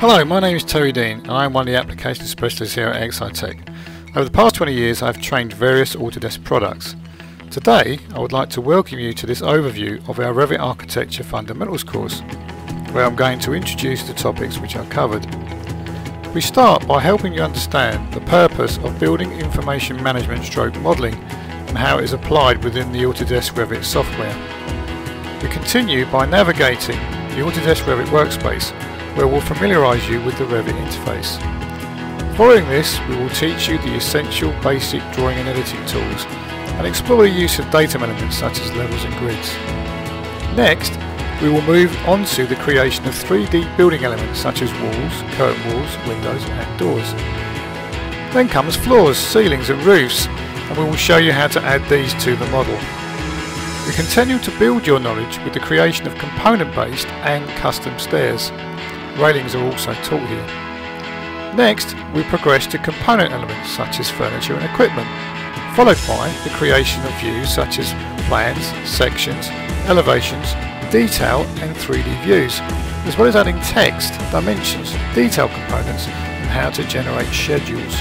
Hello, my name is Terry Dean and I am one of the application specialists here at Excitech. Over the past 20 years I have trained various Autodesk products. Today I would like to welcome you to this overview of our Revit Architecture Fundamentals course, where I'm going to introduce the topics which are covered. We start by helping you understand the purpose of building information management stroke modelling and how it is applied within the Autodesk Revit software. We continue by navigating the Autodesk Revit workspace where we'll familiarise you with the Revit interface. Following this we will teach you the essential basic drawing and editing tools and explore the use of datum elements such as levels and grids. Next, we will move on to the creation of 3D building elements such as walls, curtain walls, windows and doors. Then comes floors, ceilings and roofs and we will show you how to add these to the model. We continue to build your knowledge with the creation of component-based and custom stairs. Railings are also taught here. Next, we progress to component elements such as furniture and equipment, followed by the creation of views such as plans, sections, elevations, detail and 3D views, as well as adding text, dimensions, detail components and how to generate schedules.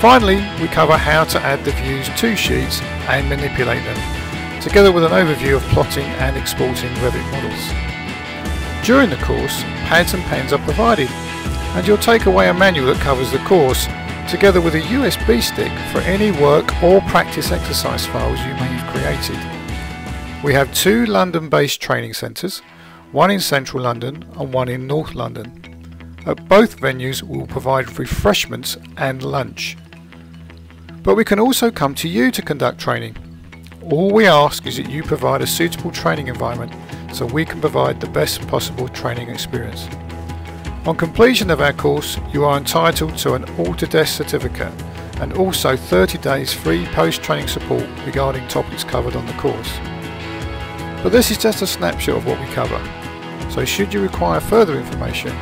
Finally, we cover how to add the views to sheets and manipulate them, together with an overview of plotting and exporting Revit models. During the course, pads and pens are provided, and you'll take away a manual that covers the course, together with a USB stick for any work or practice exercise files you may have created. We have two London-based training centres, one in central London and one in North London. At both venues we will provide refreshments and lunch. But we can also come to you to conduct training. All we ask is that you provide a suitable training environment so we can provide the best possible training experience. On completion of our course you are entitled to an Autodesk certificate and also 30 days free post-training support regarding topics covered on the course. But this is just a snapshot of what we cover, so should you require further information,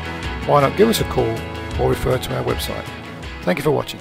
why not give us a call or refer to our website. Thank you for watching.